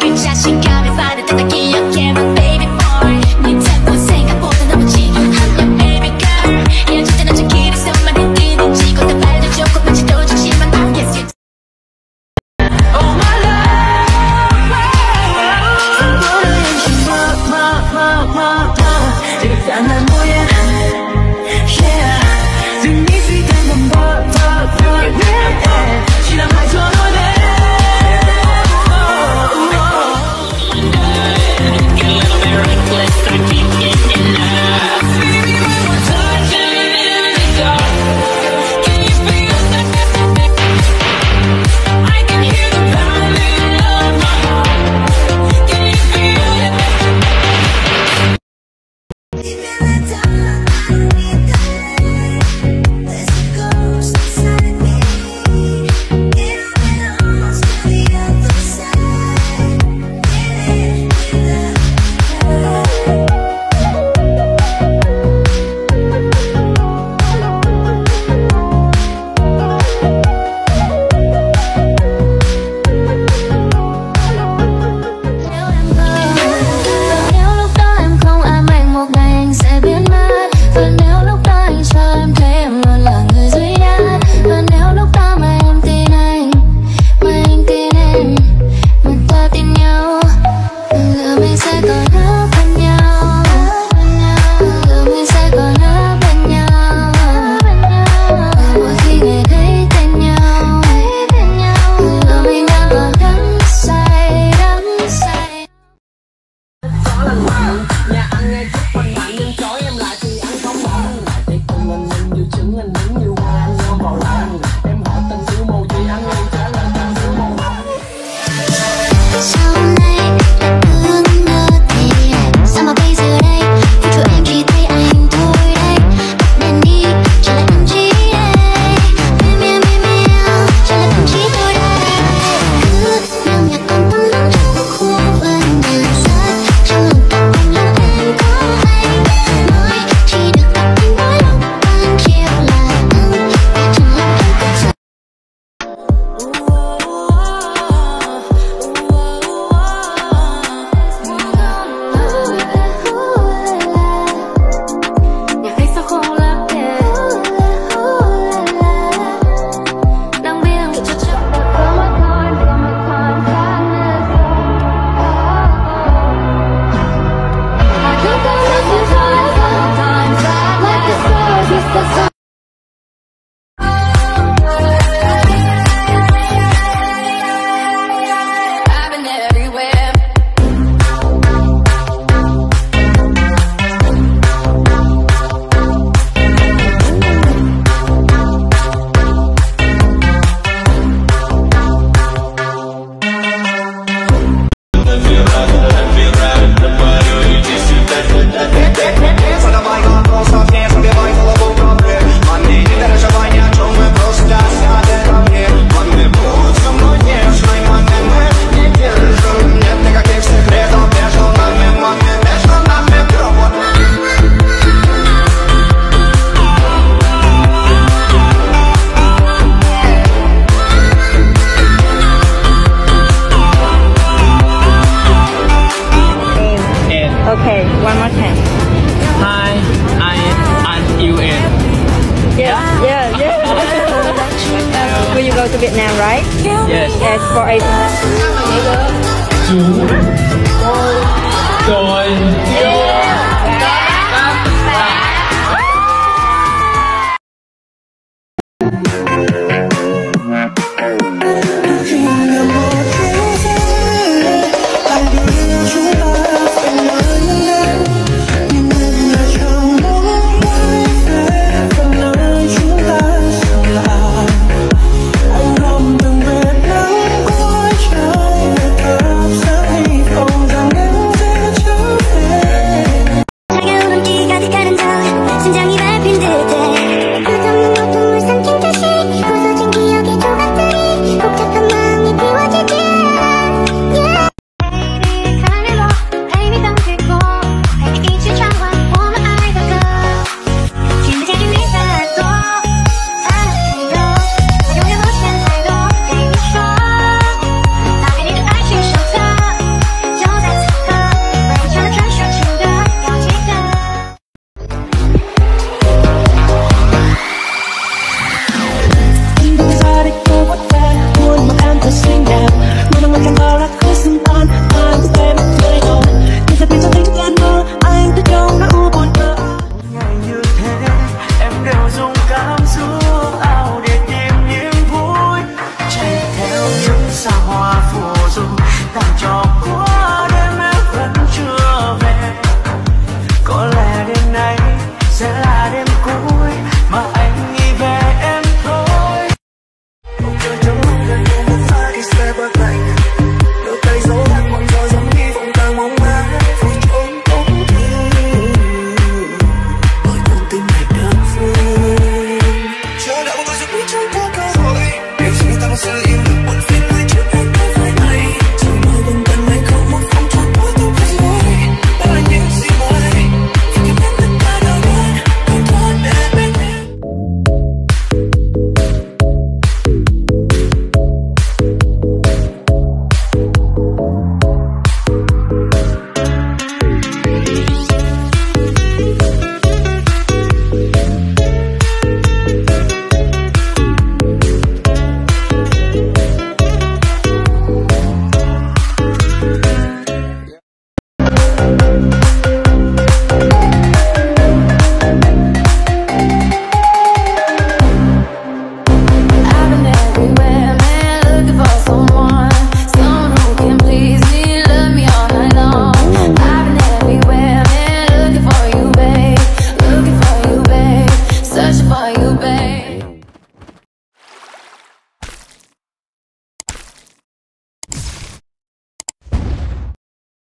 更加性感。Vem pra te e de cidade Ice for Ice Trời ơi.